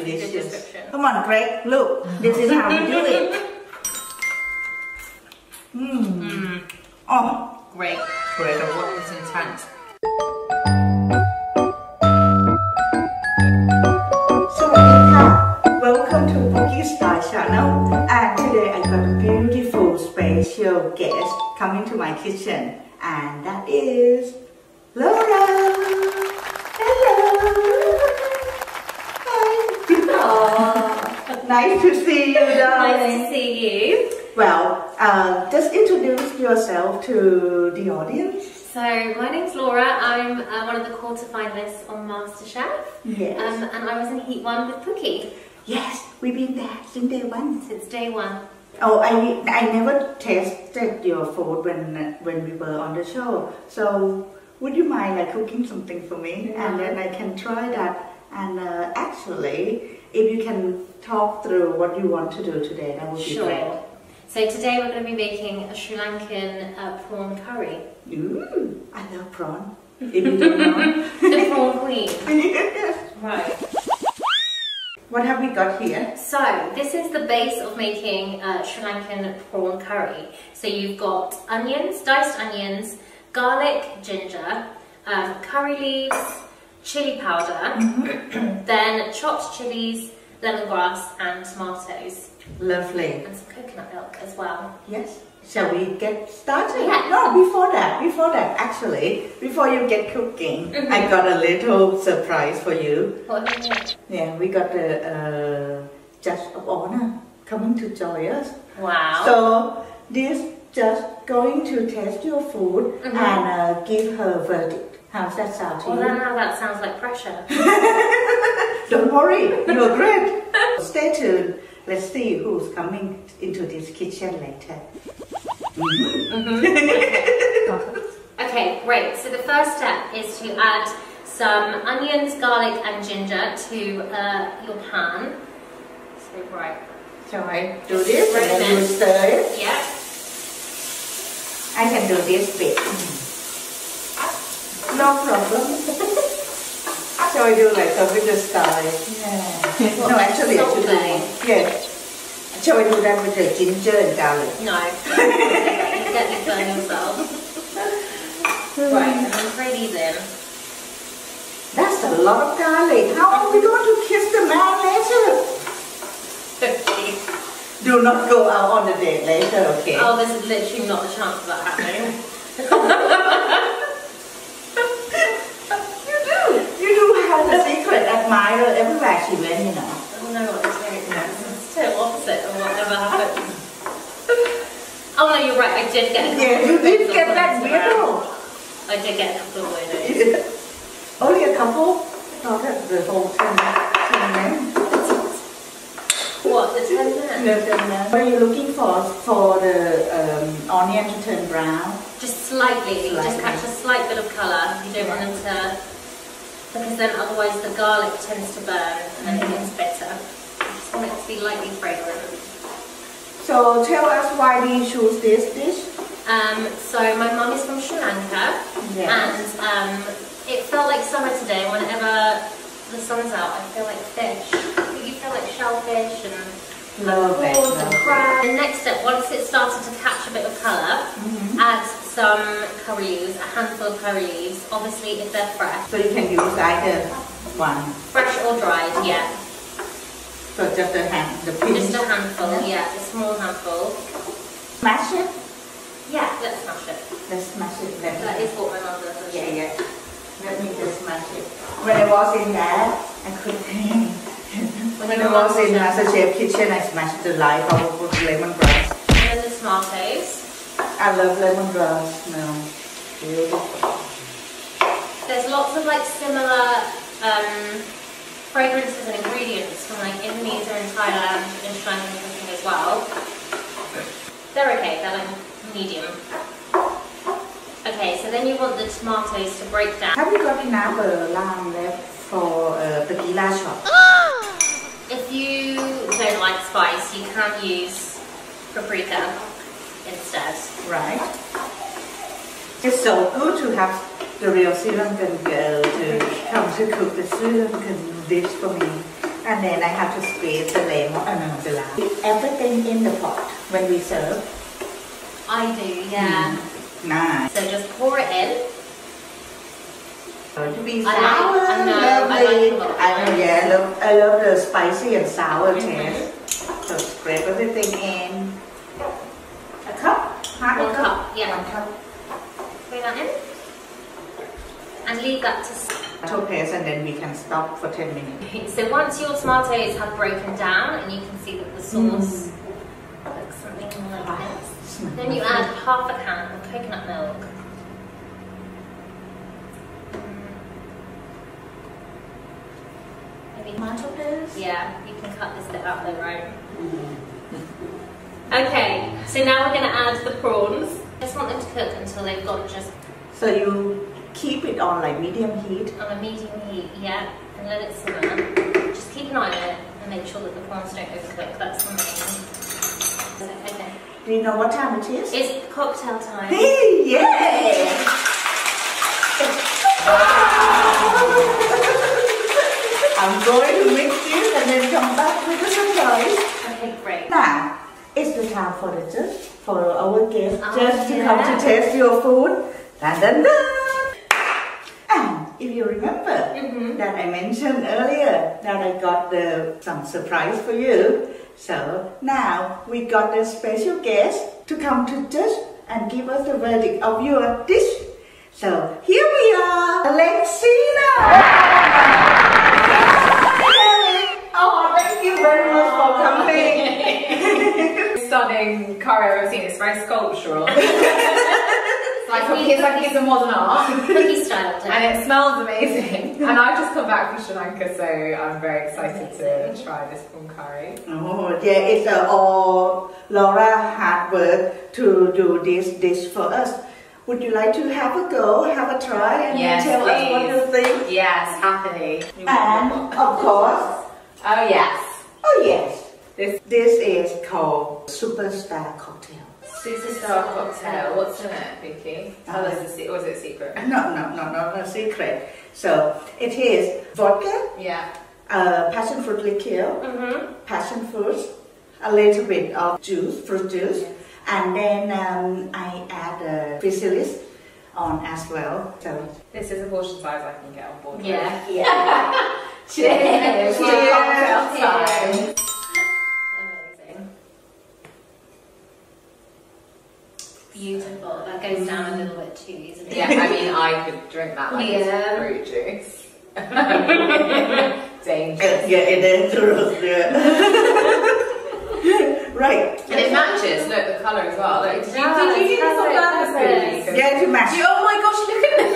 delicious. Come on, Greg, look. This is how we do it. Mmm. Mm. Oh, great. Great. The work is intense. So, welcome to Pookie Star channel. And today I got a beautiful special guest coming to my kitchen. And that is Laura. Hello. Nice to see you darling. Nice to see you. Well uh, just introduce yourself to the audience So, my name's Laura. I'm uh, one of the quarterfinalists on MasterChef. Yes Um, and I was in Heat 1 with Pookie Yes we've been there since day one since day one. Oh, I I never tasted your food when when we were on the show. So would you mind like cooking something for me, and then I can try that. And uh, actually, if you can talk through what you want to do today, that would be great. Sure. So, today we're going to be making a Sri Lankan uh, prawn curry. Ooh, I love prawn. If you don't know. The prawn queen. Right. what have we got here? So, this is the base of making uh, Sri Lankan prawn curry. So, you've got onions, diced onions, garlic, ginger, um, curry leaves, chili powder, then chopped chilies, lemongrass, and tomatoes, Lovely. and some coconut milk as well. Yes. Shall we get started? Yeah. No, before that, before that, actually, before you get cooking, Mhm. I got a little surprise for you. What? Yeah, we got the uh, judge of honor coming to join us. Wow. So this just going to taste your food Mhm. and uh, give her verdict. How's that sound to well, you? then now that sounds like pressure. Don't worry, you're great. Stay tuned. Let's see who's coming into this kitchen later. Okay, great. So the first step is to add some onions, garlic, and ginger to uh, your pan. So right, So I do this and then you stir it. yeah. I can do this bit. No problem. so I do like a with the style. Yeah. no, actually, I should do Salty. more. Yes. I do that with the ginger and garlic. No. you get to burn yourself. right, then throw these in. That's a lot of garlic. How are we going to kiss the man later? Do not go out on the date later, okay? oh, there's literally not a chance of that happening. You do. You do have a secret admirer everywhere she went, you know. I don't know what this is. It's total opposite of whatever happened. Oh no, you're right. I did get Yeah, you did get that weirdo. I did get a couple of weirdos. Only a couple? Not that the whole ten, ten men. What, the 10 men? No, ten men. What are you looking for? For the um, onion to turn brown? Just slightly, just catch a slight bit of colour. You don't want them to, because then otherwise the garlic tends to burn and it gets bitter. You just want it to be lightly fragrant. So tell us why do you choose this dish? Um, so my mum is from Sri Lanka Yes. and um, it felt like summer today. Whenever the sun's out, I feel like fish. You feel like shellfish and Love it, prawns love and crab. The next step, once it started to catch a bit of color Mm-hmm. add some curry leaves, a handful of curry leaves. Obviously, if they're fresh, So you can use either one. fresh or dried, yeah. So just a hand, the pinch. Just a handful, Yeah. yeah, a small handful. Smash it. Yeah, let's smash it. Let's smash it. Let That is what my mum does. yeah, she? yeah. Let me just smash it. When I was in there, I couldn't. when I was in MasterChef kitchen, I smashed the life out with lemongrass. And then the tomatoes. I love lemongrass now. Beautiful. There's lots of like similar um, fragrances and ingredients from like Indonesia and Thailand and Lankan cooking as well. They're okay, they're like medium. Okay, so then you want the tomatoes to break down. Have you got enough uh, lamb left for uh, tequila shot? If you don't like spice, you can't use paprika instead. Right. It's so good to have the real Sri Lankan girl to come to cook the Sri Lankan dish for me. And then I have to squeeze the lemon, and the lime. Everything in the pot when we serve. I do, yeah. Nice. So just pour it in. To be I like- sour, I know, I like lovely. lot of I yeah, I love, I love the spicy and sour Mhm. taste. So scrape everything in. A cup? Half a One cup, yeah. One cup. Throw that in. And leave that to and then we can stop for 10 minutes. So once your tomatoes have broken down and you can see that the sauce mm. looks something like this, Smell then you add half a can of coconut milk. Mm. Maybe Tomato paste? Yeah, you can cut this bit out though, right? Mm. Okay, so now we're going to add the prawns. Just want them to cook until they've got just So you keep it on like medium heat. on a medium heat, yeah, and let it simmer. Just keep an eye on it and make sure that the prawns don't overcook. That's the main. Okay. Do you know what time it is? It's cocktail time. Hey, yeah! I'm going to mix this and then come back with a surprise. Okay, great. Now, it's the time for the judge, for our guests, Oh, uh-huh. just to come to taste your food. Dun, dun, dun. You remember Mhm. that I mentioned earlier that I got the, some surprise for you. So now we got a special guest to come to judge and give us the verdict of your dish. So here we are, Alexina. It's like a, it's like it's a modern art. Pookie style. don't And it smells amazing. And I've just come back from Sri Lanka, so I'm very excited to try this prawn curry. Oh, yeah, it's uh, all Laura hard work to do this dish for us. Would you like to have a go, have a try, and Yes, tell us what you think? Yes, happily. And of course, Oh yes. oh yes, This this is called Superstar Cocktail. Superstar cocktail. What's in it, Vicky? Tell us the se- or it a secret? No, no, no, no, no secret. So it is vodka, Yeah. uh, passion fruit liqueur, Mm-hmm. passion fruit, a little bit of juice, fruit juice, and then um, I add uh, physalis on as well. So This is a portion size I can get on board with. Yeah. yeah. Cheers. to cocktail goes down a little bit too easily. Yeah, I mean, I could drink that like Yeah. it's fruit juice. Dangerous. Yeah, it is true. Yeah. right. And it matches, look, the colour as well. Look, did you, Yeah, did you it's do this on purpose, Yeah, to match. You- oh my gosh, look at this!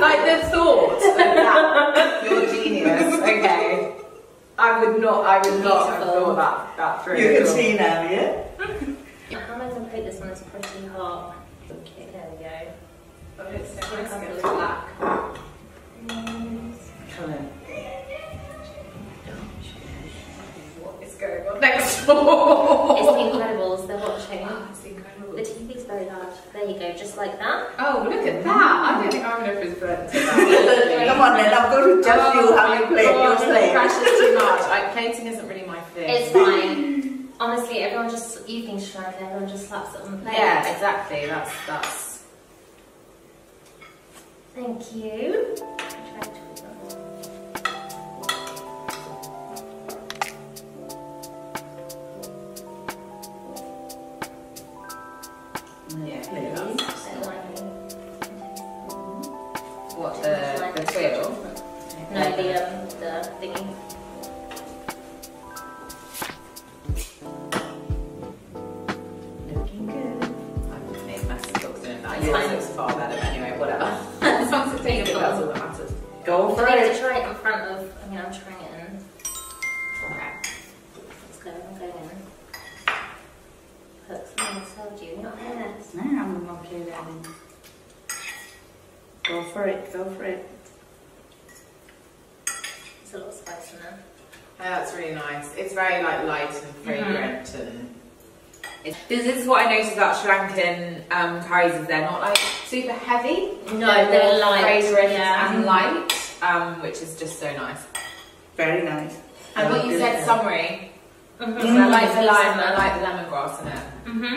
like the thought of that. You're a genius. Okay. I would not, I would not have thought that, that through. You can see now, yeah? How am I going to put this one? It's pretty hot. Okay, there we go. Oh, it's so nice to go it. black. What is going on next door? It's the Incredibles. They're watching. Oh, it's incredible. The TV's very large. There you go, just like that. Oh, look at that! Mm-hmm. I don't think I'm going to present. Come on then, I'm going to judge oh you how you play your play. Pressure's too much. I, plating isn't really my thing. It's fine. Honestly, everyone just you think Sri Lanka, everyone just slaps it on the plate. Yeah, exactly. That's that's. Thank you. Yeah, Please. that's I like it. what the the quill. No, the um, the thingy. Go for I need it. to try it in front of. I mean, I'm trying it in. Okay. Let's go. I'm going in. Look, someone served you. You're not this. Nah, I'm okay then. Go for it, go for it. There's a lot of spice in there. Oh, that's really nice. It's very like light and fragrant mm-hmm. and. It's, this is what I noticed about Sri Lankan um, curries is they're not like super heavy. No, they're more light, fragrant yeah. and light, um, which is just so nice. Very nice. And what you said, summary. Mhm. I like the lime and I like the lemongrass in it. Mhm.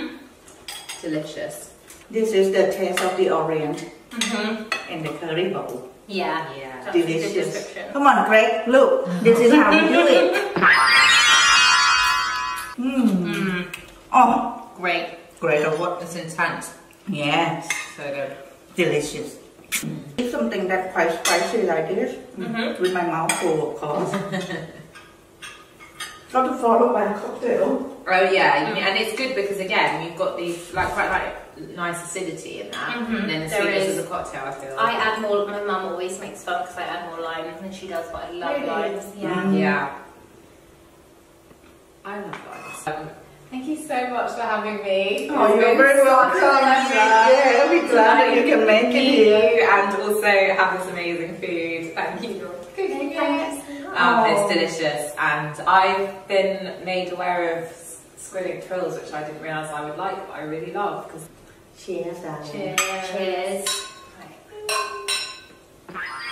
Delicious. This is the taste of the orange Mhm. in the curry bowl. Yeah. Yeah. That's Delicious. Come on, Greg. Look, this is how we do it. Mmm. Mm. Oh, Great. great. Or what? It's intense. Yes, So good. delicious. Eat something that's quite spicy like this Mhm. with my mouth full, of course. Got to follow by a cocktail. Oh yeah, you- and it's good because again you've got these like quite like nice acidity in that, Mhm, and then the there sweetness is. of the cocktail. I feel. I add more. My mum always makes fun because I add more lime than she does, but I love Really? limes. Yeah. Mm. Yeah. I love limes. Um, thank you so much for having me. Oh, It's you're very welcome. pleasure. Yeah, we're glad that you can make it here. you, and also have this amazing food. Thank you for cooking it. Thanks. Um, Oh. it's delicious, and I've been made aware of squilling trills, which I didn't realise I would like, but I really love. Cause Cheers, darling. Cheers. Cheers. Right.